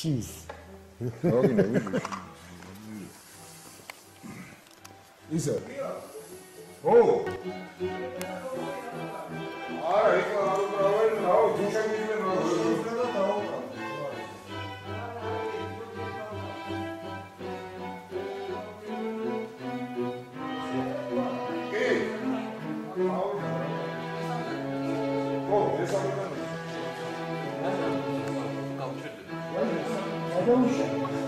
cheese. Isa. Oh! Alright, well, no, não can't não não Oh, this one. cada.